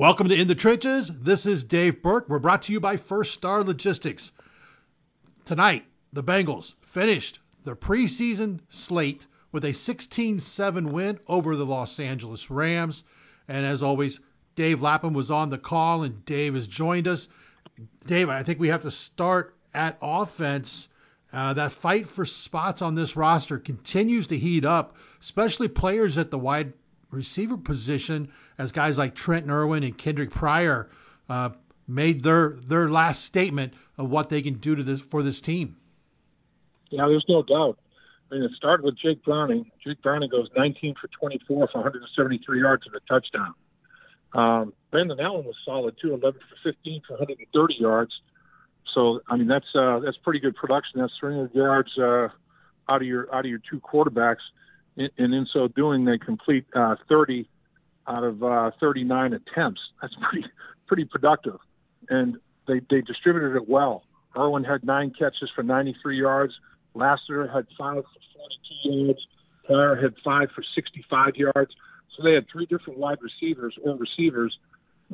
Welcome to In the Trenches. This is Dave Burke. We're brought to you by First Star Logistics. Tonight, the Bengals finished their preseason slate with a 16 7 win over the Los Angeles Rams. And as always, Dave Lapham was on the call, and Dave has joined us. Dave, I think we have to start at offense. Uh, that fight for spots on this roster continues to heat up, especially players at the wide receiver position as guys like Trent Irwin and Kendric Pryor uh, made their their last statement of what they can do to this for this team. Yeah, there's no doubt. I mean, it started with Jake Browning. Jake Browning goes 19 for 24 for 173 yards and a touchdown. Um, Brandon Allen was solid too, 11 for 15 for 130 yards. So I mean, that's uh, that's pretty good production. That's 300 yards uh, out of your out of your two quarterbacks and in so doing, they complete uh, 30 out of uh, 39 attempts. That's pretty pretty productive, and they they distributed it well. Irwin had nine catches for 93 yards. Lassiter had five for 42 yards. Pryor had five for 65 yards. So they had three different wide receivers or receivers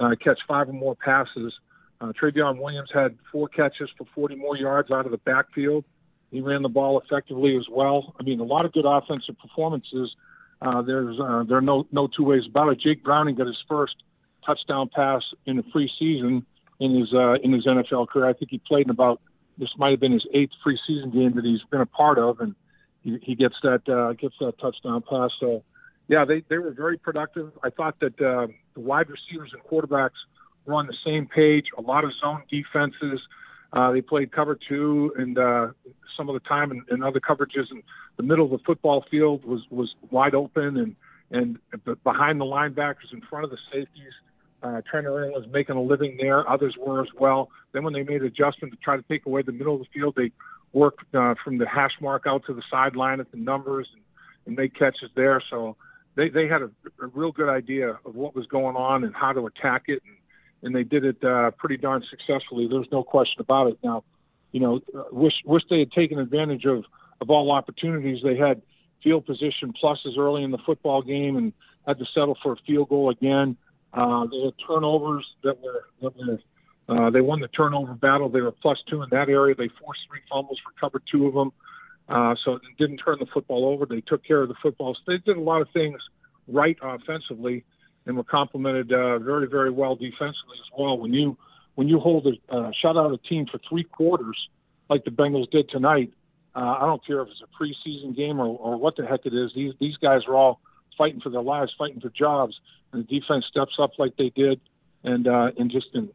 uh, catch five or more passes. Uh, Trayveon Williams had four catches for 40 more yards out of the backfield. He ran the ball effectively as well. I mean, a lot of good offensive performances. Uh, there's uh, there are no no two ways about it. Jake Browning got his first touchdown pass in the preseason in his uh, in his NFL career. I think he played in about this might have been his eighth preseason game that he's been a part of, and he, he gets that uh, gets that touchdown pass. So, yeah, they they were very productive. I thought that uh, the wide receivers and quarterbacks were on the same page. A lot of zone defenses. Uh, they played cover two, and uh, some of the time and, and other coverages, and the middle of the football field was was wide open, and and behind the linebackers, in front of the safeties. Uh, Trent was making a living there. Others were as well. Then when they made adjustment to try to take away the middle of the field, they worked uh, from the hash mark out to the sideline at the numbers and, and made catches there. So they, they had a, a real good idea of what was going on and how to attack it. And, and they did it uh, pretty darn successfully. There's no question about it. Now, you know, wish wish they had taken advantage of of all opportunities. They had field position pluses early in the football game and had to settle for a field goal again. Uh, they had turnovers that were that were uh, they won the turnover battle. They were plus two in that area. They forced three fumbles, recovered two of them. Uh, so it didn't turn the football over. They took care of the football. So they did a lot of things right offensively and were complemented uh, very, very well defensively as well. When you when you hold a uh, shut out a team for three quarters like the Bengals did tonight, uh, I don't care if it's a preseason game or, or what the heck it is. These these guys are all fighting for their lives, fighting for jobs, and the defense steps up like they did, and uh, and just and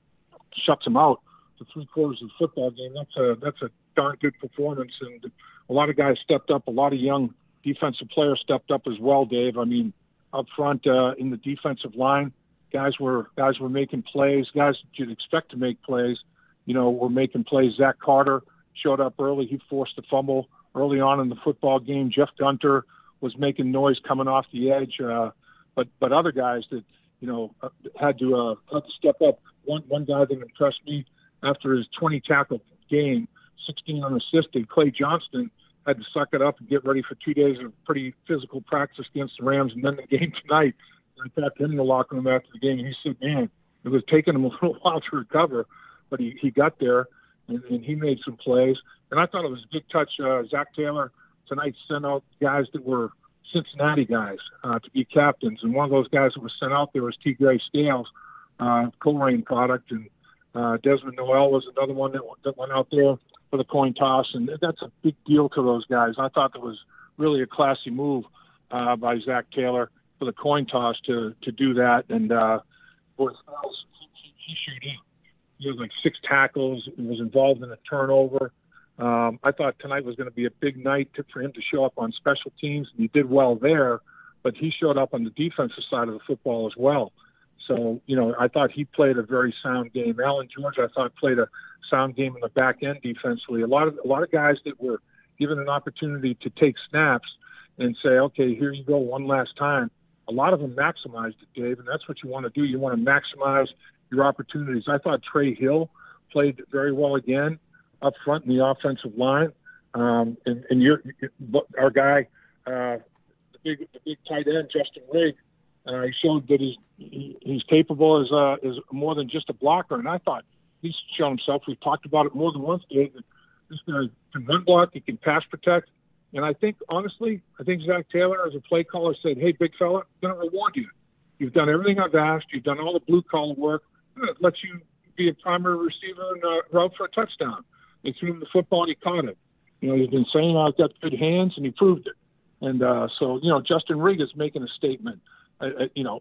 shuts them out for three quarters of the football game. That's a that's a darn good performance, and a lot of guys stepped up. A lot of young defensive players stepped up as well, Dave. I mean, up front uh, in the defensive line. Guys were guys were making plays. Guys you'd expect to make plays, you know, were making plays. Zach Carter showed up early. He forced a fumble early on in the football game. Jeff Gunter was making noise coming off the edge. Uh, but but other guys that you know uh, had to uh, had to step up. One one guy that impressed me after his 20 tackle game, 16 unassisted. Clay Johnston had to suck it up and get ready for two days of pretty physical practice against the Rams, and then the game tonight. And I talked to him in the locker room after the game, and he said, "Man, it was taking him a little while to recover, but he he got there, and, and he made some plays. And I thought it was a good touch. Uh, Zac Taylor tonight sent out guys that were Cincinnati guys uh, to be captains, and one of those guys that was sent out there was Tegray Scales, uh, Colerain product, and uh, Desmond Noel was another one that, that went out there for the coin toss, and that's a big deal to those guys. I thought that was really a classy move uh, by Zac Taylor for the coin toss to to do that, and uh, boy, he, he showed up. He was like six tackles. He was involved in a turnover. Um, I thought tonight was going to be a big night to, for him to show up on special teams, and he did well there. But he showed up on the defensive side of the football as well. So, you know, I thought he played a very sound game. Allan George, I thought, played a sound game in the back end defensively. A lot of a lot of guys that were given an opportunity to take snaps and say, okay, here you go, one last time. A lot of them maximized it, Dave, and that's what you want to do. You want to maximize your opportunities. I thought Trey Hill played very well again up front in the offensive line, um, and, and your our guy, uh, the big the big tight end Justin Rigg Uh, he showed that he's he, he's capable as uh, as more than just a blocker. And I thought he's shown himself. We've talked about it more than once. That this guy can run block, he can pass protect, and I think honestly, I think Zac Taylor, as a play caller, said, "Hey, big fella, I'm going to reward you. You've done everything I've asked. You've done all the blue collar work. Let lets you be a primary receiver and uh, route for a touchdown." They threw him the football and he caught it. You know, he's been saying I've got good hands, and he proved it. And uh, so, you know, Justin Rigg is making a statement. Uh, you know,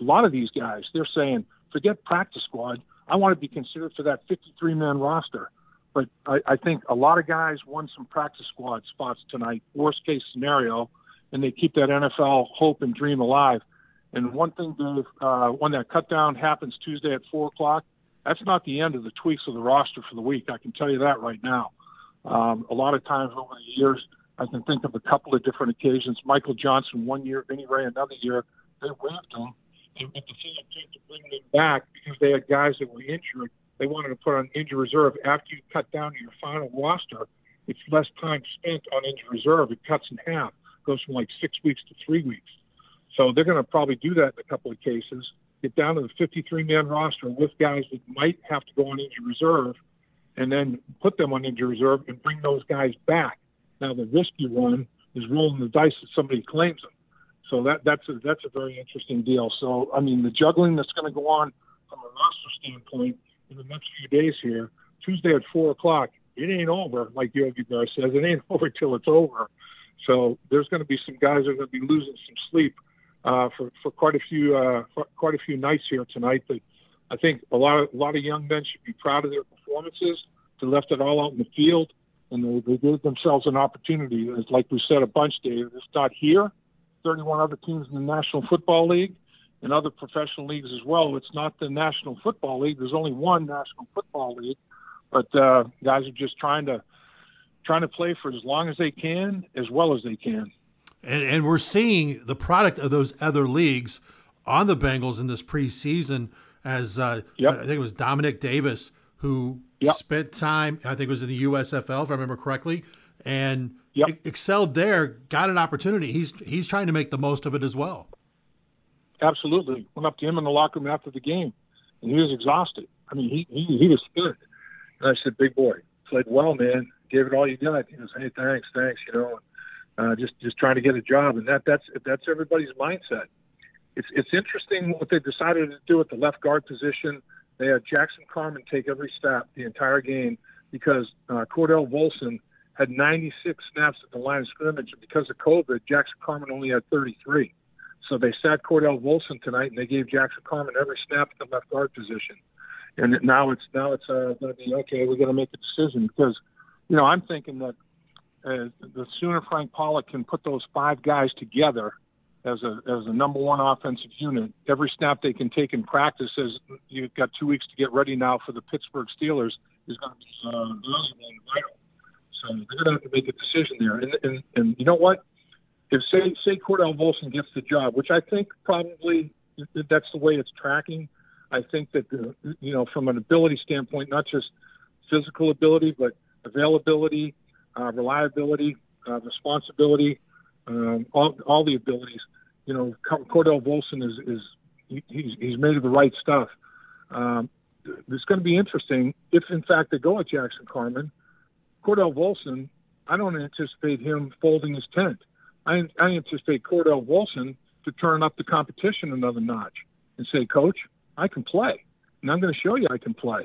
a lot of these guys, they're saying, forget practice squad. I want to be considered for that 53 man roster. But I, I think a lot of guys won some practice squad spots tonight, worst case scenario, and they keep that NFL hope and dream alive. And one thing, Dave, uh, when that cut down happens Tuesday at 4 o'clock, that's not the end of the tweaks of the roster for the week. I can tell you that right now. Um, a lot of times over the years, I can think of a couple of different occasions. Michael Johnson one year, Vinny Ray another year, they waived him. And with the full intent to bring him back because they had guys that were injured, they wanted to put on injury reserve. After you cut down to your final roster, it's less time spent on injury reserve. It cuts in half, goes from like six weeks to three weeks. So they're going to probably do that in a couple of cases. Get down to the 53 man roster with guys that might have to go on injury reserve and then put them on injury reserve and bring those guys back. Now the risky one is rolling the dice that somebody claims them. So that that's a that's a very interesting deal. So I mean the juggling that's going to go on from a roster standpoint in the next few days here. Tuesday at four o'clock, it ain't over, like Yogi Berra says. It ain't over till it's over. So there's going to be some guys that are going to be losing some sleep uh, for for quite a few uh, quite a few nights here tonight. But I think a lot of a lot of young men should be proud of their performances. They left it all out in the field, and they, they gave themselves an opportunity. It's like we said a bunch, Dave. It's not here. 31 other teams in the National Football League and other professional leagues as well. It's not the National Football League. There's only one National Football League, but uh, guys are just trying to trying to play for as long as they can, as well as they can. And, and we're seeing the product of those other leagues on the Bengals in this preseason. As uh, yep. I think it was Dominic Davis who yep. spent time. I think it was in the USFL, if I remember correctly, and yep. excelled there. Got an opportunity. He's he's trying to make the most of it as well. Absolutely. Went up to him in the locker room after the game, and he was exhausted. I mean, he he, he was spent. And I said, "Big boy, played well, man. Gave it all you got." He goes, "Hey, thanks, thanks." You know, uh, just just trying to get a job, and that that's that's everybody's mindset. It's it's interesting what they decided to do at the left guard position. They had Jackson Carman take every snap the entire game because uh, Cordell Volson had 96 snaps at the line of scrimmage. And because of COVID, Jackson Carman only had 33. So they sat Cordell Volson tonight, and they gave Jackson Carman every snap at the left guard position. And now it's now it's uh, going to be okay. We're going to make a decision because, you know, I'm thinking that uh, the sooner Frank Pollack can put those five guys together as a as a number one offensive unit, every snap they can take in practice, as you've got two weeks to get ready now for the Pittsburgh Steelers, is going to be uh, valuable and vital. So they're going to have to make a decision there. And and, and you know what? if say say Cordell Volson gets the job, which I think probably that's the way it's tracking. I think that the, you know from an ability standpoint, not just physical ability, but availability, uh, reliability, uh, responsibility, um, all, all the abilities. You know, Cordell Volson is is he's he's made of the right stuff. Um, it's going to be interesting if, in fact, they go at Jackson Carman. Cordell Volson, I don't anticipate him folding his tent. I, I anticipate Cordell Volson to turn up the competition another notch and say, Coach, I can play, and I'm going to show you I can play.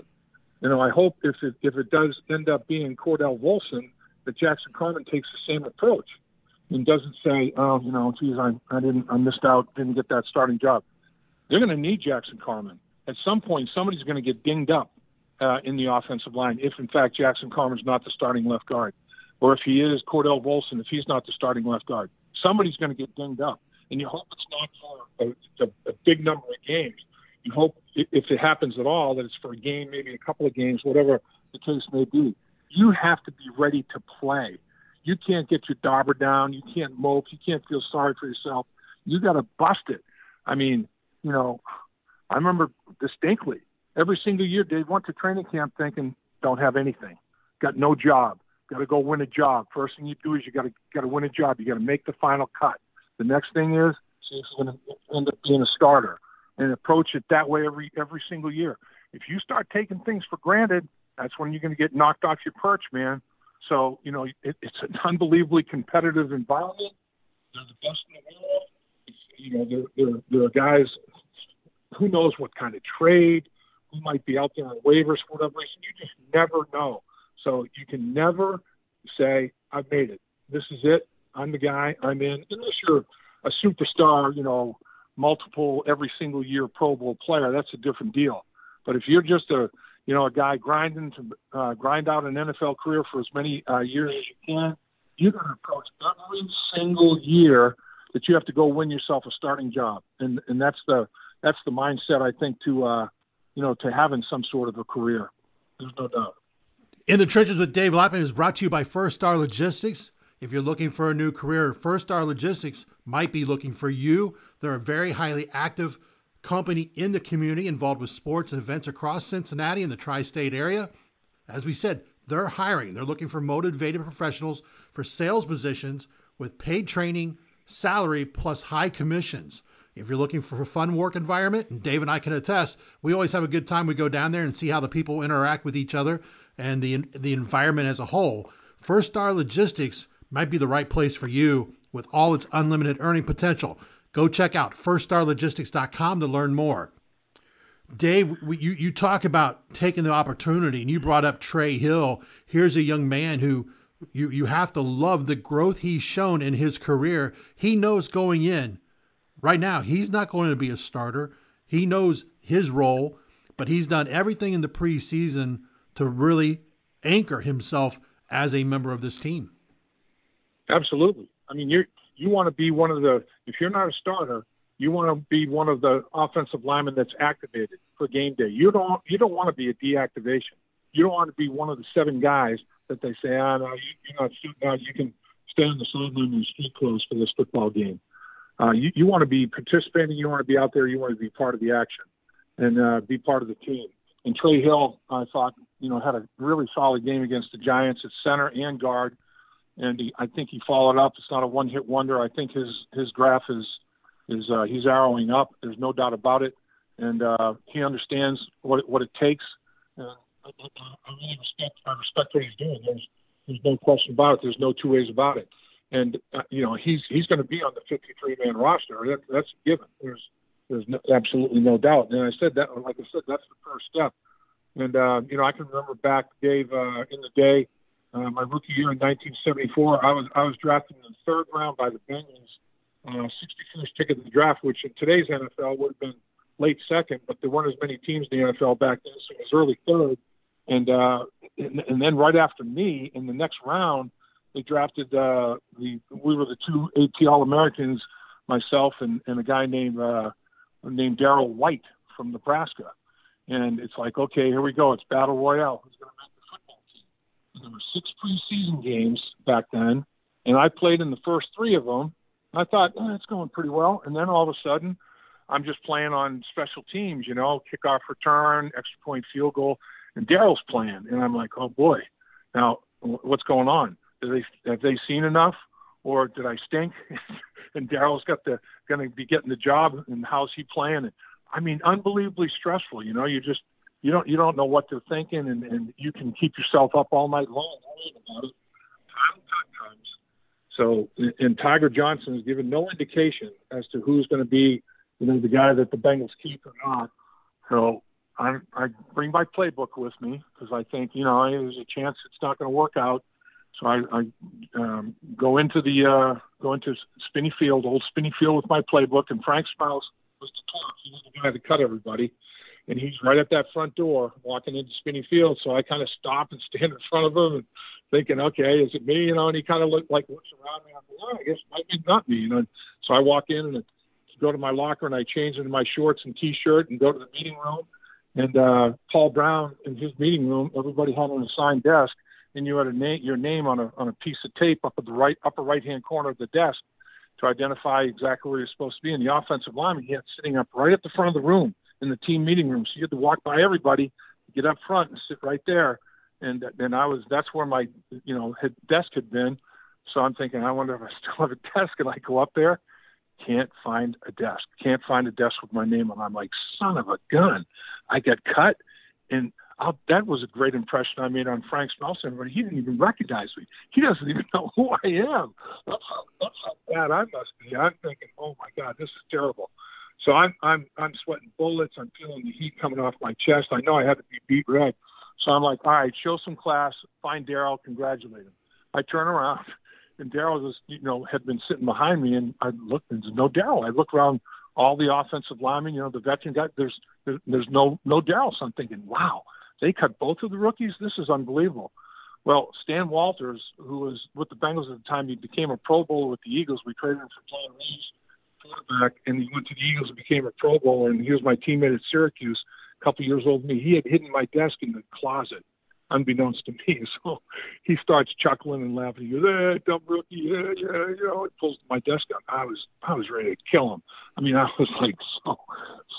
You know, I hope if it if it does end up being Cordell Volson, that Jackson Carman takes the same approach and doesn't say, oh, you know, geez, I, I didn't, I missed out, didn't get that starting job. They're going to need Jackson Carman. At some point, somebody's going to get dinged up uh, in the offensive line if, in fact, Jackson Carman's not the starting left guard or if he is Cordell Volson, if he's not the starting left guard, somebody's going to get dinged up. And you hope it's not for a, a, a big number of games. You hope, if it happens at all, that it's for a game, maybe a couple of games, whatever the case may be. You have to be ready to play. You can't get your dauber down. You can't mope. You can't feel sorry for yourself. You got to bust it. I mean, you know, I remember distinctly every single year Dave went to training camp thinking, don't have anything, got no job, Got to go win a job. First thing you do is you got to got to win a job. You got to make the final cut. The next thing is if you're going to end up being a starter, and approach it that way every every single year. If you start taking things for granted, that's when you're going to get knocked off your perch, man. So you know it, it's an unbelievably competitive environment. They're the best in the world. You know, there, there, there are guys. Who knows what kind of trade? Who might be out there on waivers for whatever reason? You just never know. So you can never say, "I've made it. This is it. I'm the guy. I'm in." Unless you're a superstar, you know, multiple every single year Pro Bowl player, that's a different deal. But if you're just a you know a guy grinding to uh, grind out an NFL career for as many uh, years as you can, you're going to approach every single year that you have to go win yourself a starting job, and and that's the that's the mindset I think to uh, you know to having some sort of a career. There's no doubt. In the Trenches with Dave Lapham is brought to you by First Star Logistics. If you're looking for a new career, First Star Logistics might be looking for you. They're a very highly active company in the community involved with sports and events across Cincinnati and the tri state area. As we said, they're hiring. They're looking for motivated professionals for sales positions with paid training, salary, plus high commissions. If you're looking for a fun work environment, and Dave and I can attest, we always have a good time. We go down there and see how the people interact with each other and the the environment as a whole, First Star Logistics might be the right place for you with all its unlimited earning potential. Go check out firststarlogistics.com to learn more. Dave, you, you talk about taking the opportunity, and you brought up Trey Hill. Here's a young man who you, you have to love the growth he's shown in his career. He knows going in right now, he's not going to be a starter. He knows his role, but he's done everything in the preseason to really anchor himself as a member of this team. Absolutely. I mean, you you want to be one of the if you're not a starter, you want to be one of the offensive linemen that's activated for game day. You don't you don't want to be a deactivation. You don't want to be one of the seven guys that they say, ah, no, you, you're not shooting out. You can stay on the sideline in street clothes for this football game. Uh, you, you want to be participating. You want to be out there. You want to be part of the action and uh, be part of the team. And Trey Hill, I thought, you know, had a really solid game against the Giants at center and guard. And he, I think he followed up. It's not a one-hit wonder. I think his his graph is is uh, he's arrowing up. There's no doubt about it, and uh, he understands what what it takes. And I, I really respect I respect what he's doing. There's there's no question about it. There's no two ways about it. And uh, you know he's he's going to be on the 53 man roster. That, that's given. There's there's no, absolutely no doubt. And I said that, like I said, that's the first step. And uh, you know, I can remember back, Dave, uh, in the day, uh, my rookie year in 1974. I was I was drafted in the third round by the Bengals, uh, 61st pick of the draft, which in today's NFL would have been late second, but there weren't as many teams in the NFL back then, so it was early third. And uh, and, and then right after me, in the next round, they drafted uh, the we were the two AP All Americans, myself and, and a guy named uh, named Daryl White from Nebraska. And it's like, okay, here we go. It's battle royale. Who's going to make the football team? And there were six preseason games back then, and I played in the first three of them. I thought, oh, it's going pretty well. And then all of a sudden, I'm just playing on special teams, you know, kickoff return, extra point field goal, and Daryl's playing. And I'm like, oh boy, now what's going on? They have they seen enough, or did I stink? and Daryl's got the going to be getting the job, and how's he playing? And I mean, unbelievably stressful. You know, you just you don't you don't know what they're thinking, and and you can keep yourself up all night long about it. So, and Tiger Johnson has given no indication as to who's going to be, you know, the guy that the Bengals keep or not. So, I I bring my playbook with me because I think you know there's a chance it's not going to work out. So I, I um, go into the uh, go into Spinney Field, old Spinney Field with my playbook, and Frank Smiles was the top. He was the guy that cut everybody, and he's right at that front door walking into Spinney Field. So I kind of stop and stand in front of him and thinking, okay, is it me? You know, and he kind of looked like looks around me. I'm like, oh, I guess it might be not me. You know, so I walk in and go to my locker and I change into my shorts and t-shirt and go to the meeting room. And uh, Paul Brown in his meeting room, everybody had an assigned desk and you had a name, your name on a on a piece of tape up at the right upper right hand corner of the desk to identify exactly where you're supposed to be. And the offensive lineman he had sitting up right at the front of the room in the team meeting room, so you had to walk by everybody, get up front and sit right there. And then I was that's where my you know had, desk had been. So I'm thinking, I wonder if I still have a desk. And I go up there. can't find a desk. Can't find a desk with my name on. I'm like, son of a gun. I got cut, and That was a great impression I made on Frank Smelson, but he didn't even recognize me. He doesn't even know who I am. That's how, bad I must be. I'm thinking, oh my God, this is terrible. So I'm I'm I'm sweating bullets. I'm feeling the heat coming off my chest. I know I have to be beat red. So I'm like, all right, show some class. Find Daryl, congratulate him. I turn around, and Daryl was, you know, had been sitting behind me, and I looked, and there's no Daryl. I look around all the offensive linemen, you know, the veteran guy. There's there's, there's no no Daryl. So I'm thinking, wow, they cut both of the rookies. This is unbelievable. Well, Stan Walters, who was with the Bengals at the time, he became a Pro Bowler with the Eagles. We traded him for John Reaves, quarterback, and he went to the Eagles and became a Pro Bowler. And he was my teammate at Syracuse, a couple years older than me. He had hidden my desk in the closet unbeknownst to me. So he starts chuckling and laughing. He goes, "Hey, dumb rookie, yeah, yeah, you know." He pulls my desk up. I was, I was ready to kill him. I mean, I was like, so,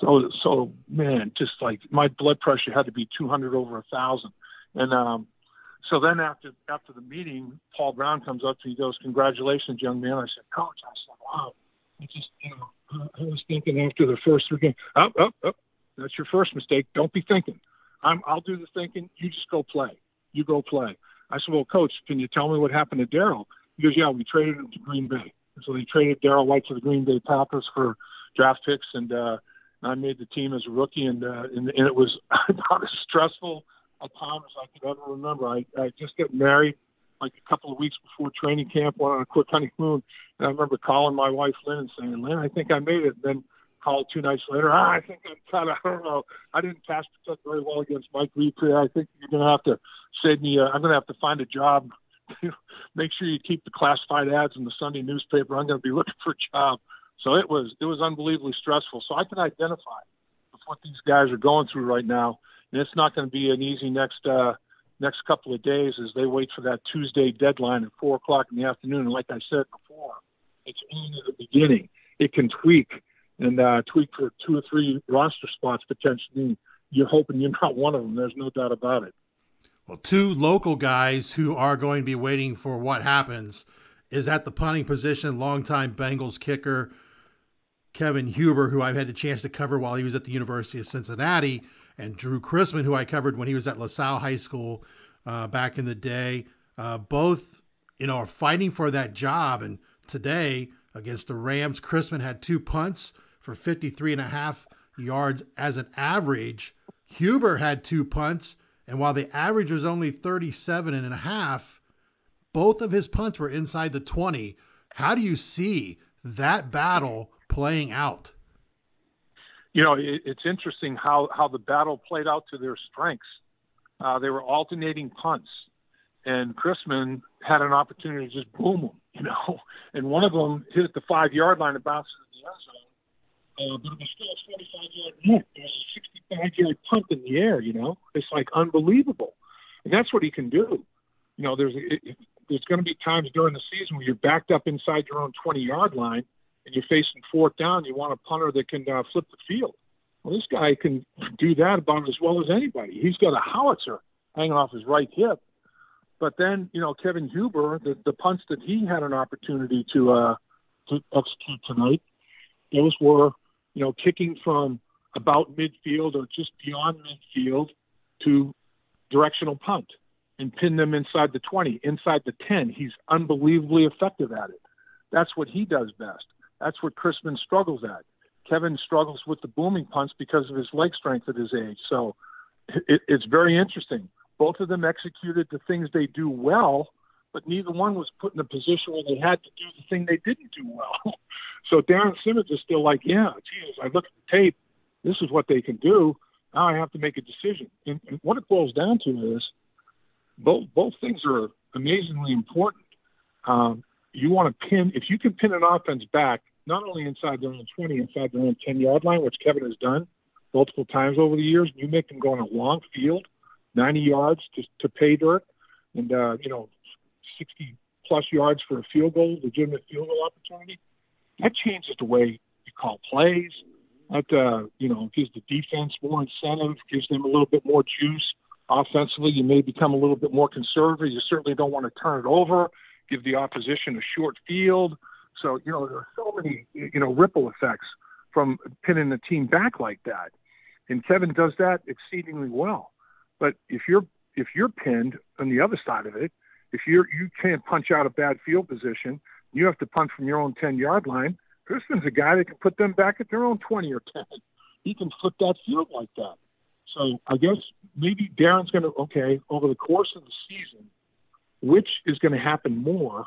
so, so, man, just like my blood pressure had to be 200 over a thousand. And um, so then after after the meeting, Paul Brown comes up to me. He goes, "Congratulations, young man." I said, "Coach," I said, "Wow." I just, you know, I was thinking after the first three games, up, up, up. That's your first mistake. Don't be thinking. I'm, I'll do the thinking. You just go play. You go play. I said, well, coach, can you tell me what happened to Daryl? He goes, yeah, we traded him to Green Bay. And so they traded Daryl White to the Green Bay Packers for draft picks, and uh, I made the team as a rookie, and uh, and, and it was about as stressful a time as I could ever remember. I, I just got married like a couple of weeks before training camp, went on a quick honeymoon, and I remember calling my wife Lynn and saying, Lynn, I think I made it. And then called two nights later. Ah, I think I'm kind of, I don't know. I didn't pass test very well against Mike today. I think you're going to have to me. Uh, I'm going to have to find a job. Make sure you keep the classified ads in the Sunday newspaper. I'm going to be looking for a job. So it was it was unbelievably stressful. So I can identify with what these guys are going through right now, and it's not going to be an easy next uh, next couple of days as they wait for that Tuesday deadline at four o'clock in the afternoon. And like I said before, it's only the beginning. It can tweak and uh, tweak for two or three roster spots potentially. You're hoping you're not one of them. There's no doubt about it. Well, two local guys who are going to be waiting for what happens is at the punting position, longtime Bengals kicker Kevin Huber, who I've had the chance to cover while he was at the University of Cincinnati, and Drue Chrisman, who I covered when he was at LaSalle High School uh, back in the day. Uh, both, you know, are fighting for that job. And today against the Rams, Chrisman had two punts for 53 and a half yards as an average. Huber had two punts, and while the average was only 37 and a half, both of his punts were inside the 20. How do you see that battle playing out? You know, it, it's interesting how, how the battle played out to their strengths. Uh, they were alternating punts, and Chrisman had an opportunity to just boom them, you know. And one of them hit at the five yard line and bounced in the end zone uh, but it was still a 45 yard punt. It was a 65 yard punt in the air. You know, it's like unbelievable, and that's what he can do. You know, there's it, it, there's going to be times during the season where you're backed up inside your own 20 yard line and you're facing fourth down. You want a punter that can uh, flip the field. Well, this guy can do that about as well as anybody. He's got a howitzer hanging off his right hip. But then, you know, Kevin Huber, the, the punts that he had an opportunity to uh, to execute tonight, those were you know, kicking from about midfield or just beyond midfield to directional punt and pin them inside the 20, inside the 10. He's unbelievably effective at it. That's what he does best. That's what Chrisman struggles at. Kevin struggles with the booming punts because of his leg strength at his age. So it, it's very interesting. Both of them executed the things they do well, but neither one was put in a position where they had to do the thing they didn't do well. So Darrin Simmons is still like, yeah, geez, I look at the tape. This is what they can do. Now I have to make a decision. And, and what it boils down to is both both things are amazingly important. Um, you want to pin if you can pin an offense back not only inside their own 20, inside their own 10 yard line, which Kevin has done multiple times over the years. and You make them go on a long field, 90 yards to, to pay dirt, and uh, you know, 60 plus yards for a field goal, legitimate field goal opportunity that changes the way you call plays. That uh, you know gives the defense more incentive, gives them a little bit more juice. Offensively, you may become a little bit more conservative. You certainly don't want to turn it over, give the opposition a short field. So you know there are so many you know ripple effects from pinning the team back like that, and Kevin does that exceedingly well. But if you're if you're pinned on the other side of it, if you're you can't punch out a bad field position, you have to punt from your own 10 yard line. Chrisman's a guy that can put them back at their own 20 or 10. He can flip that field like that. So I guess maybe Darrin's going to okay over the course of the season, which is going to happen more,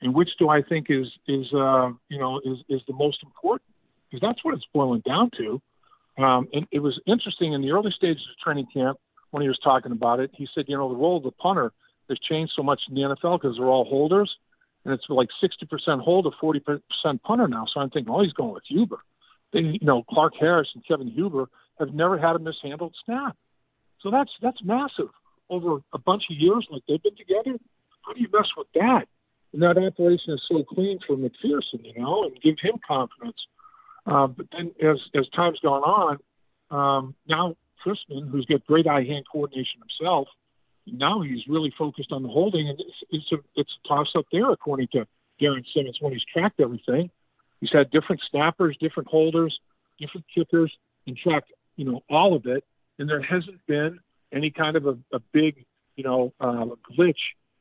and which do I think is is uh, you know is is the most important because that's what it's boiling down to. Um, and it was interesting in the early stages of training camp when he was talking about it. He said, you know, the role of the punter has changed so much in the NFL because they're all holders, and it's like 60% holder, 40% punter now. So I'm thinking, oh, he's going with Huber. Then you know, Clark Harris and Kevin Huber have never had a mishandled snap. So that's that's massive over a bunch of years like they've been together. How do you mess with that? And that operation is so clean for McPherson, you know, and give him confidence. Uh, but then as as time's gone on, um, now Chrisman, who's got great eye hand coordination himself, now he's really focused on the holding, and it's, it's a it's a toss up there according to Darrin Simmons when he's tracked everything. He's had different snappers, different holders, different kickers, and tracked you know all of it, and there hasn't been any kind of a, a big you know uh, glitch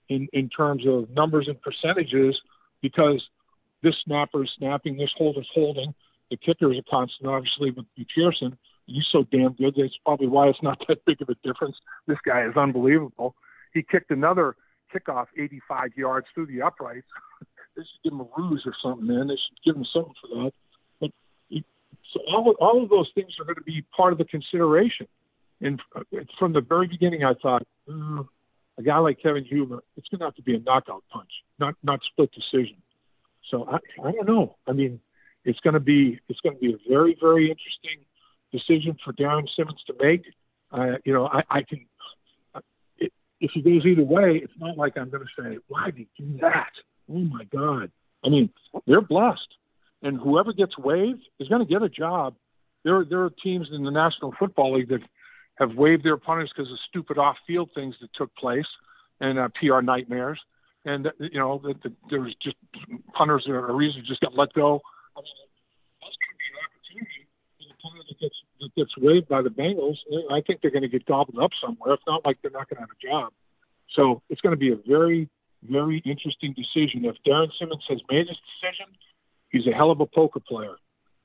in in terms of numbers and percentages because this snapper is snapping, this holder's holding, the kicker is a constant, obviously with McPherson he's so damn good. That's probably why it's not that big of a difference. This guy is unbelievable. He kicked another kickoff 85 yards through the uprights. they should give him a ruse or something, man. They should give him something for that. But he, so all of, all of those things are going to be part of the consideration. And uh, from the very beginning, I thought, mm, a guy like Kevin Huber, it's going to have to be a knockout punch, not not split decision. So I, I don't know. I mean, it's going to be it's going to be a very very interesting decision for Darrin Simmons to make. Uh, you know, I, I can. Uh, if he goes either way, it's not like I'm going to say, "Why did he do that?" Oh my God! I mean, they're blessed, and whoever gets waived is going to get a job. There, there are teams in the National Football League that have waived their punters because of stupid off-field things that took place and uh, PR nightmares. And you know, that the, there was just punters that are reason just got let go. I mean, that's going to be an opportunity for the punter that gets that gets waived by the Bengals, I think they're going to get gobbled up somewhere. It's not like they're not going to have a job. So it's going to be a very, very interesting decision. If Darrin Simmons has made his decision, he's a hell of a poker player.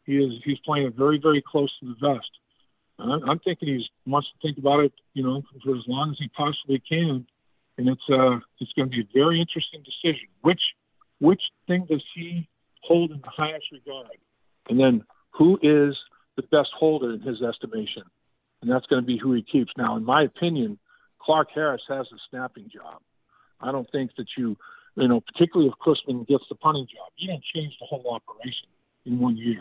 He is. He's playing very, very close to the vest. I'm, I'm thinking he wants to think about it, you know, for as long as he possibly can. And it's uh, it's going to be a very interesting decision. Which which thing does he hold in the highest regard? And then who is the best holder in his estimation, and that's going to be who he keeps. Now, in my opinion, Clark Harris has a snapping job. I don't think that you, you know, particularly if Chrisman gets the punting job, you don't change the whole operation in one year.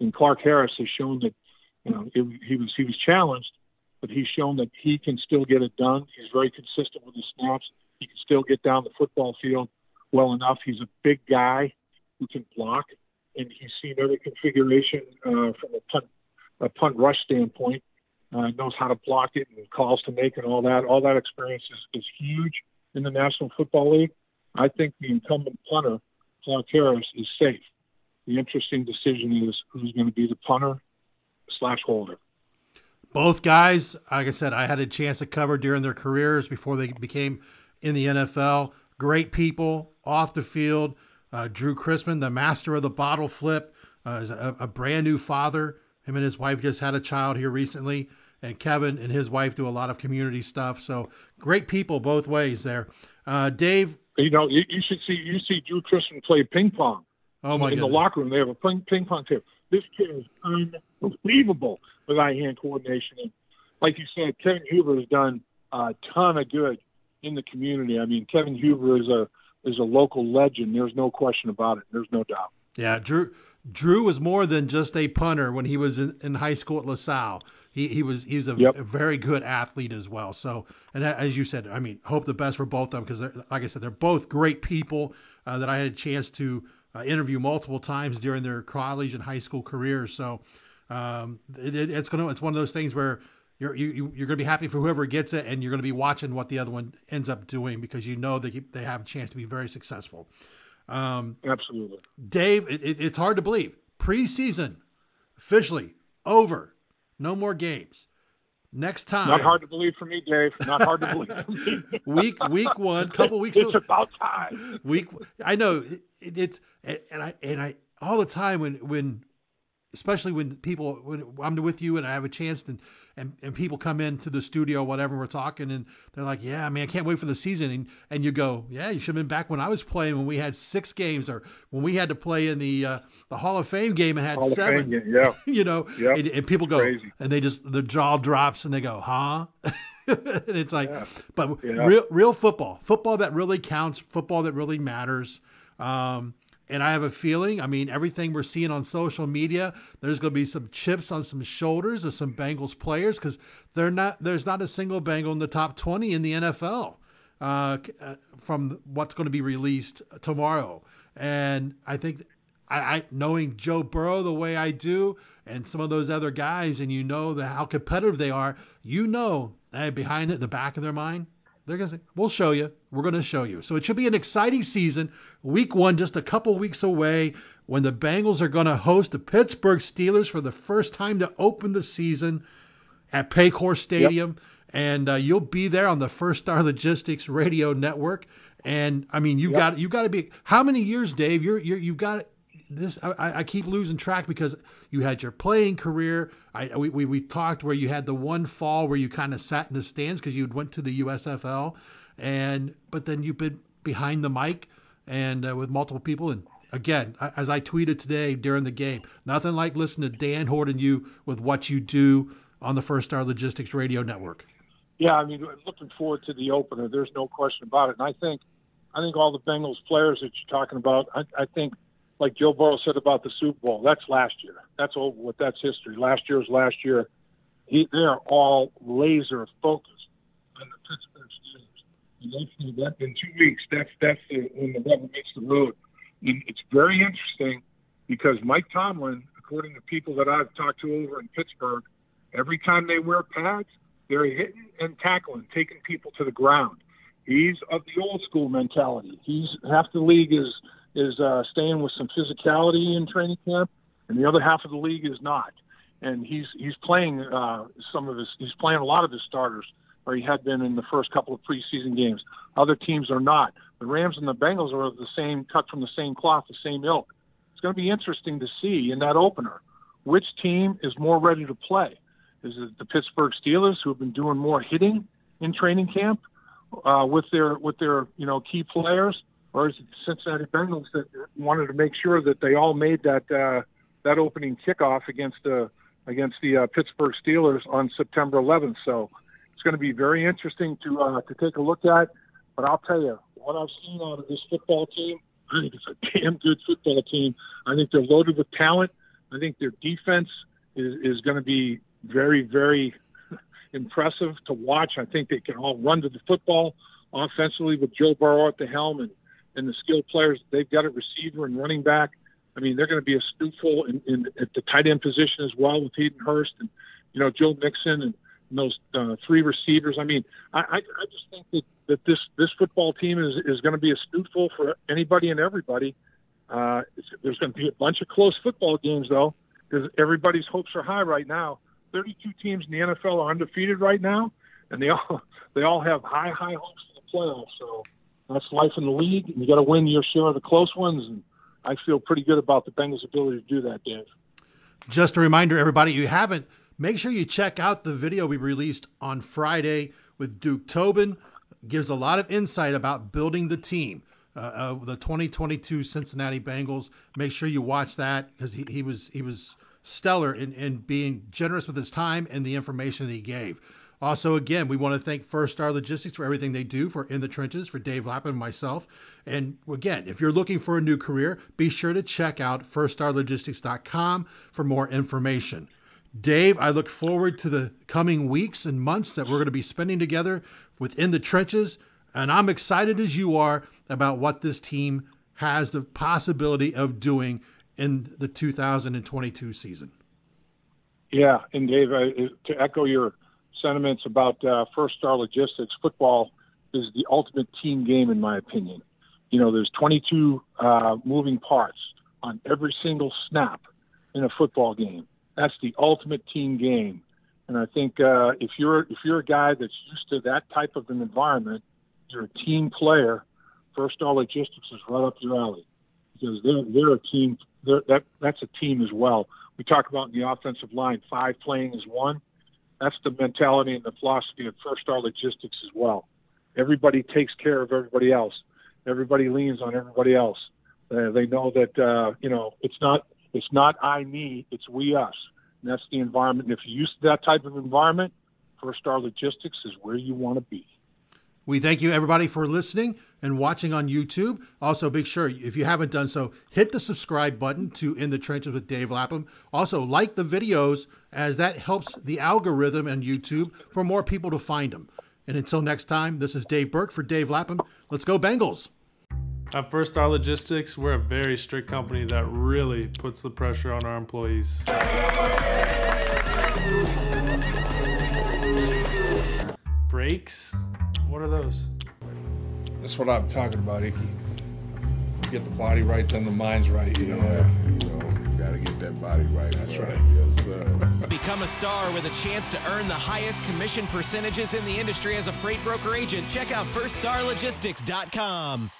And Clark Harris has shown that, you know, it, he was he was challenged, but he's shown that he can still get it done. He's very consistent with his snaps. He can still get down the football field well enough. He's a big guy who can block and he's seen every configuration uh, from a punt, a punt rush standpoint. Uh, knows how to block it and calls to make and all that. All that experience is, is huge in the National Football League. I think the incumbent punter, Clark Harris, is safe. The interesting decision is who's going to be the punter slash holder. Both guys, like I said, I had a chance to cover during their careers before they became in the NFL. Great people off the field. Uh, Drue Chrisman, the master of the bottle flip, uh, is a, a, brand new father. Him and his wife just had a child here recently, and Kevin and his wife do a lot of community stuff. So great people both ways there. Uh, Dave, you know, you, you, should see you see Drue Chrisman play ping pong. Oh my! In goodness. the locker room, they have a ping, ping pong table. This kid is unbelievable with eye hand coordination. And like you said, Kevin Huber has done a ton of good in the community. I mean, Kevin Huber is a is a local legend. There's no question about it. There's no doubt. Yeah, Drue Drue was more than just a punter when he was in, in high school at LaSalle. He, he was he was a, yep. a, very good athlete as well. So, and as you said, I mean, hope the best for both of them because, like I said, they're both great people uh, that I had a chance to uh, interview multiple times during their college and high school careers. So, um, it, it, it's gonna it's one of those things where you're you, you're going to be happy for whoever gets it, and you're going to be watching what the other one ends up doing because you know that they have a chance to be very successful. Um, Absolutely. Dave, it, it, it's hard to believe. Preseason officially over. No more games. Next time. Not hard to believe for me, Dave. Not hard to believe for me. week week one, couple weeks. It's about time. Week. I know it, it's and I and I all the time when when especially when people when I'm with you and I have a chance to and, and people come into the studio, whatever, we're talking, and they're like, "Yeah, man, I can't wait for the season." And, and you go, "Yeah, you should have been back when I was playing when we had six games, or when we had to play in the uh, the Hall of Fame game and had Hall seven. Yeah, you know, yep. and, and, people go, Crazy. and they just the jaw drops and they go, "Huh." and it's like, Yeah. but Yeah. real real football, football that really counts, football that really matters. Um, and I have a feeling, I mean, everything we're seeing on social media, there's going to be some chips on some shoulders of some Bengals players because they're not. There's not a single Bengal in the top 20 in the NFL uh, uh, from what's going to be released tomorrow. And I think, I, I knowing Joe Burrow the way I do, and some of those other guys, and you know the, how competitive they are, you know, eh, behind it, the back of their mind, they're going to say, we'll show you. We're going to show you. So it should be an exciting season. Week one, just a couple weeks away, when the Bengals are going to host the Pittsburgh Steelers for the first time to open the season at Paycor Stadium. And uh, you'll be there on the First Star Logistics Radio Network. And I mean, you Yep. got you got to be. How many years, Dave? You're, you're you've got this. I, I- I keep losing track because you had your playing career. I we, we, we talked where you had the one fall where you kind of sat in the stands because you went to the USFL, and but then you've been behind the mic and uh, with multiple people. And again, as I tweeted today during the game, nothing like listening to Dan Horton you with what you do on the First Star Logistics Radio Network. Yeah, I mean, looking forward to the opener. There's no question about it. And I think, I think all the Bengals players that you're talking about, I, I think, like Joe Burrow said about the Super Bowl, that's last year. That's over with. That's history. Last year's last year. He, they are all laser focused on the Pittsburgh And that in two weeks. That's that's the, when the rubber meets the road. And it's very interesting because Mike Tomlin, according to people that I've talked to over in Pittsburgh, every time they wear pads, they're hitting and tackling, taking people to the ground. He's of the old school mentality. He's half the league is is uh, staying with some physicality in training camp, and the other half of the league is not. And he's he's playing uh, some of his he's playing a lot of his starters, or he had been in the first couple of preseason games. Other teams are not. The Rams and the Bengals are the same, cut from the same cloth, the same ilk. It's going to be interesting to see in that opener which team is more ready to play. Is it the Pittsburgh Steelers who have been doing more hitting in training camp uh, with their with their you know key players, or is it the Cincinnati Bengals that wanted to make sure that they all made that uh, that opening kickoff against the against the uh, Pittsburgh Steelers on September 11th? So it's going to be very interesting to uh, to take a look at. But I'll tell you what I've seen out of this football team. I think it's a damn good football team. I think they're loaded with talent. I think their defense is, is going to be very, very impressive to watch. I think they can all run to the football offensively with Joe Burrow at the helm and, and the skilled players they've got at receiver and running back. I mean, they're going to be a spoonful in, in at the tight end position as well with Hayden Hurst and you know Joe Mixon and, those uh, three receivers. I mean, I, I, I just think that, that this this football team is is going to be a spoonful for anybody and everybody. Uh, there's going to be a bunch of close football games though, because everybody's hopes are high right now. 32 teams in the NFL are undefeated right now, and they all they all have high high hopes for the playoffs. So that's life in the league, and you got to win your share of the close ones. And I feel pretty good about the Bengals' ability to do that, Dave. Just a reminder, everybody, you haven't, make sure you check out the video we released on Friday with Duke Tobin. Gives a lot of insight about building the team uh, of the 2022 Cincinnati Bengals. Make sure you watch that because he, he was he was stellar in, in being generous with his time and the information he gave. Also, again, we want to thank First Star Logistics for everything they do for In the Trenches, for Dave Lapham and myself. And again, if you're looking for a new career, be sure to check out firststarlogistics.com for more information. Dave, I look forward to the coming weeks and months that we're going to be spending together within the trenches. And I'm excited as you are about what this team has the possibility of doing in the 2022 season. Yeah, and Dave, uh, to echo your sentiments about uh, First Star Logistics, football is the ultimate team game, in my opinion. You know, there's 22 uh, moving parts on every single snap in a football game. That's the ultimate team game. And I think uh, if you're if you're a guy that's used to that type of an environment, you're a team player. First Star Logistics is right up your alley because they're they're a team. They're, that that's a team as well. We talk about in the offensive line, five playing as one. That's the mentality and the philosophy of First Star Logistics as well. Everybody takes care of everybody else. Everybody leans on everybody else. Uh, they know that uh, you know it's not it's not I me, it's we us. And that's the environment. And if you use that type of environment, First Star Logistics is where you want to be. We thank you, everybody, for listening and watching on YouTube. Also, make sure, if you haven't done so, hit the subscribe button to In the Trenches with Dave Lapham. Also, like the videos, as that helps the algorithm and YouTube for more people to find them. And until next time, this is Dave Burke for Dave Lapham. Let's go, Bengals. At First Star Logistics, we're a very strict company that really puts the pressure on our employees. Breaks? What are those? That's what I'm talking about, Ickey. Get the body right, then the mind's right, you know? You know, gotta get that body right. That's right. Yes, sir. Become a star with a chance to earn the highest commission percentages in the industry as a freight broker agent. Check out firststarlogistics.com.